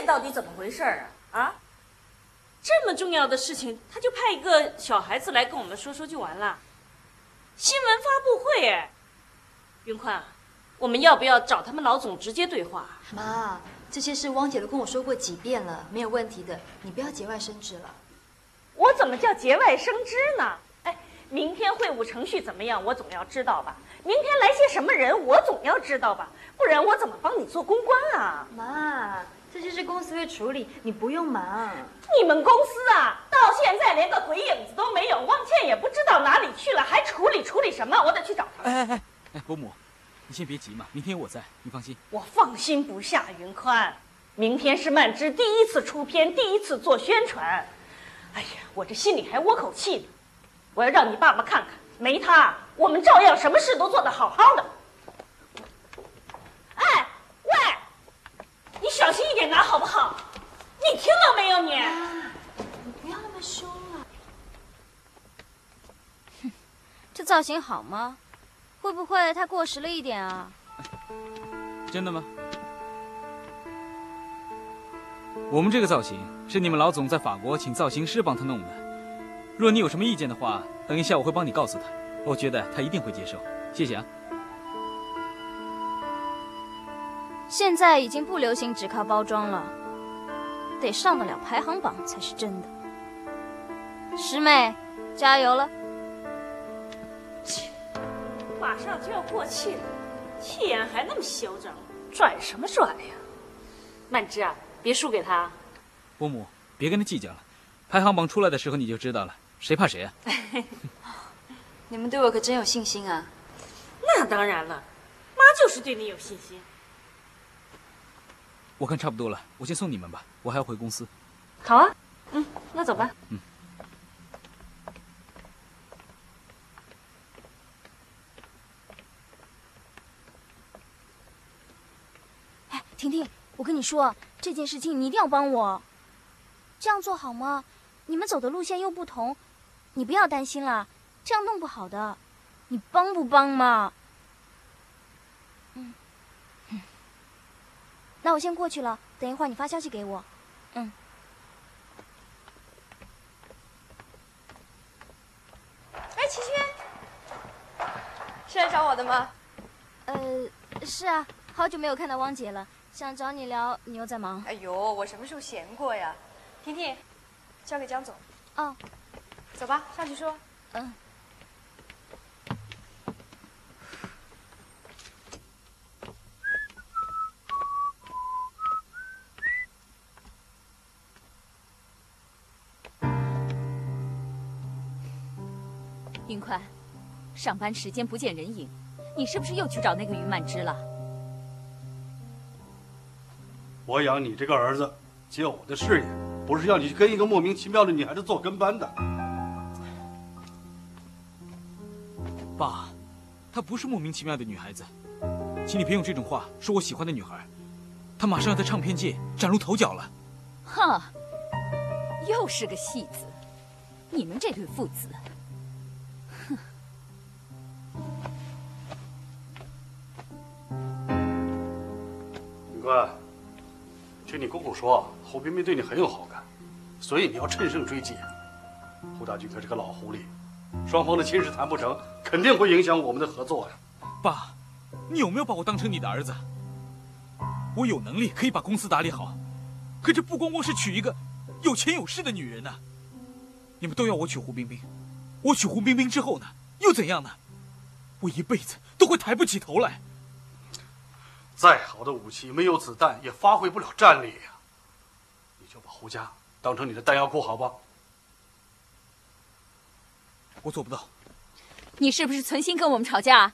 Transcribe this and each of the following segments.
线到底怎么回事啊？啊？这么重要的事情，他就派一个小孩子来跟我们说说就完了。新闻发布会，哎，云宽，我们要不要找他们老总直接对话？妈，这些事汪姐都跟我说过几遍了，没有问题的，你不要节外生枝了。我怎么叫节外生枝呢？哎，明天会务程序怎么样？我总要知道吧。明天来些什么人？我总要知道吧。不然我怎么帮你做公关啊？妈。这些是公司会处理，你不用忙。你们公司啊，到现在连个鬼影子都没有，汪倩也不知道哪里去了，还处理处理什么？我得去找她。哎哎哎哎，伯母，你先别急嘛，明天有我在，你放心。我放心不下，云宽。明天是曼芝第一次出片，第一次做宣传。哎呀，我这心里还窝口气呢。我要让你爸爸看看，没他，我们照样什么事都做得好好的。哎，喂！你小心一点拿好不好？你听到没有？你，你不要那么凶了。哼，这造型好吗？会不会太过时了一点啊？真的吗？我们这个造型是你们老总在法国请造型师帮他弄的。若你有什么意见的话，等一下我会帮你告诉他。我觉得他一定会接受。谢谢啊。现在已经不流行只靠包装了，得上得了排行榜才是真的。师妹，加油了！切，马上就要过气了，气焰还那么嚣张，拽什么拽呀？曼芝啊，别输给他。伯母，别跟他计较了，排行榜出来的时候你就知道了，谁怕谁啊？你们对我可真有信心啊！那当然了，妈就是对你有信心。我看差不多了，我先送你们吧，我还要回公司。好啊，嗯，那走吧。嗯。哎，婷婷，我跟你说，这件事情你一定要帮我。这样做好吗？你们走的路线又不同，你不要担心了，这样弄不好的。你帮不帮嘛？那我先过去了，等一会儿你发消息给我。嗯。哎，齐轩，是来找我的吗？呃，是啊，好久没有看到汪姐了，想找你聊，你又在忙。哎呦，我什么时候闲过呀？婷婷，交给江总。哦，走吧，上去说。嗯。云宽，上班时间不见人影，你是不是又去找那个于曼芝了？我养你这个儿子，接我的事业，不是要你去跟一个莫名其妙的女孩子做跟班的。爸，她不是莫名其妙的女孩子，请你别用这种话说我喜欢的女孩。她马上要在唱片界崭露头角了。哼，又是个戏子，你们这对父子。听你姑姑说，胡冰冰对你很有好感，所以你要趁胜追击。胡大军可是个老狐狸，双方的亲事谈不成，肯定会影响我们的合作呀。爸，你有没有把我当成你的儿子？我有能力可以把公司打理好，可这不光光是娶一个有钱有势的女人呢。你们都要我娶胡冰冰，我娶胡冰冰之后呢，又怎样呢？我一辈子都会抬不起头来。再好的武器，没有子弹也发挥不了战力呀。你就把胡家当成你的弹药库，好吧？我做不到。你是不是存心跟我们吵架？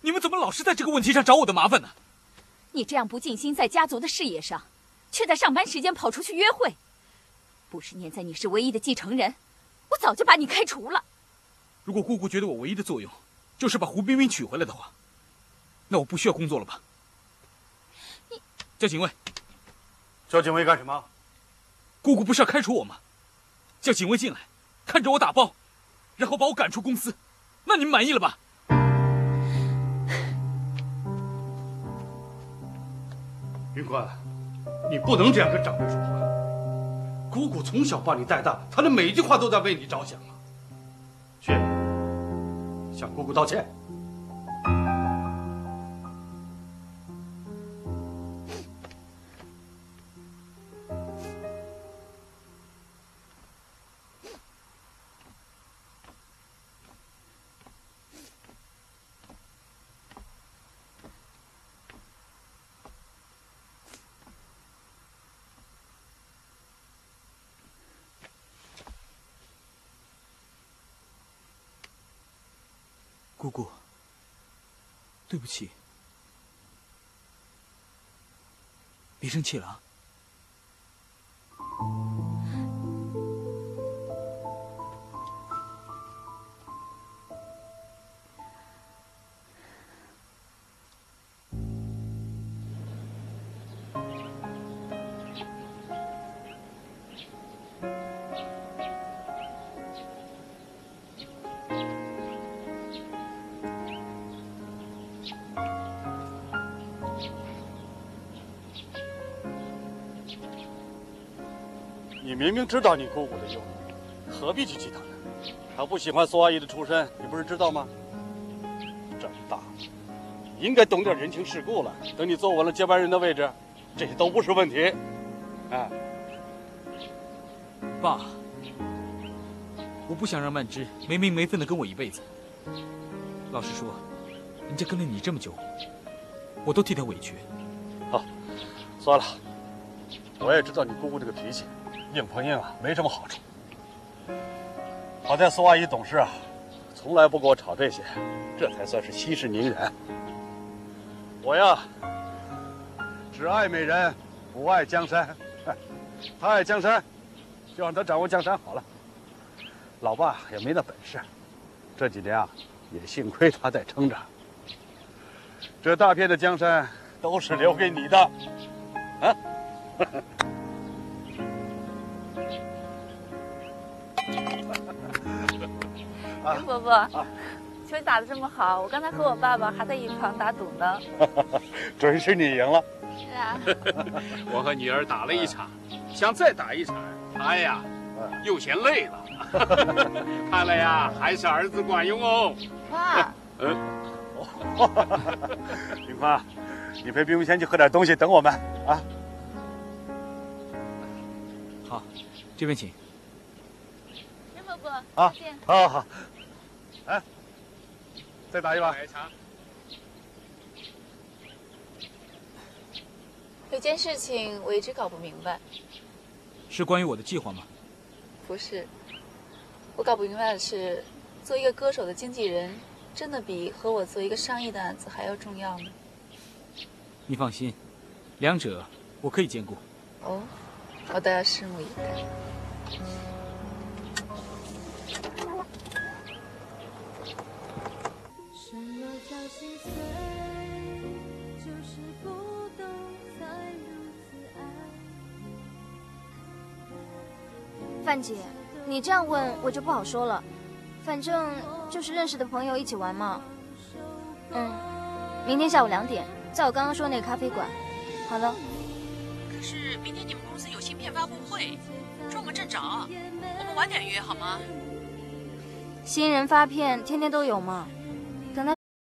你们怎么老是在这个问题上找我的麻烦呢？你这样不尽心在家族的事业上，却在上班时间跑出去约会，不是念在你是唯一的继承人，我早就把你开除了。如果姑姑觉得我唯一的作用就是把胡冰冰娶回来的话，那我不需要工作了吧？你叫警卫，叫警卫干什么？姑姑不是要开除我吗？叫警卫进来，看着我打包，然后把我赶出公司，那你们满意了吧？云宽，你不能这样跟长辈说话。姑姑从小把你带大，她的每一句话都在为你着想啊。去，向姑姑道歉。姑姑，对不起，别生气了啊。你明明知道你姑姑的优点，何必去记她呢？她不喜欢苏阿姨的出身，你不是知道吗？长大了，你应该懂点人情世故了。等你坐稳了接班人的位置，这些都不是问题。哎，爸，我不想让曼芝没名没分的跟我一辈子。老实说，人家跟了你这么久，我都替她委屈。好，算了，我也知道你姑姑这个脾气，硬碰硬啊，没什么好处。好在苏阿姨懂事啊，从来不跟我吵这些，这才算是息事宁人。我呀，只爱美人，不爱江山。他爱江山，就让他掌握江山好了。老爸也没那本事，这几年啊，也幸亏他在撑着。这大片的江山都是留给你的，啊！云伯伯，球打得这么好，我刚才和我爸爸还在一旁打赌呢。准是你赢了。是啊，我和女儿打了一场，想再打一场，她呀又嫌累了。看来呀，还是儿子管用哦。爸，嗯，林宽，你陪冰冰先去喝点东西，等我们啊。好，这边请。云伯伯，啊。好好好，哎，再打一把。有件事情我一直搞不明白，是关于我的计划吗？不是，我搞不明白的是，做一个歌手的经纪人，真的比和我做一个商业的案子还要重要吗？你放心，两者我可以兼顾。哦，我倒要拭目以待。范姐，你这样问我就不好说了，反正就是认识的朋友一起玩嘛。嗯，明天下午两点，在我刚刚说那个咖啡馆。好了。可是明天你们公司有新片发布会，专门正着，我们晚点约好吗？新人发片天天都有嘛。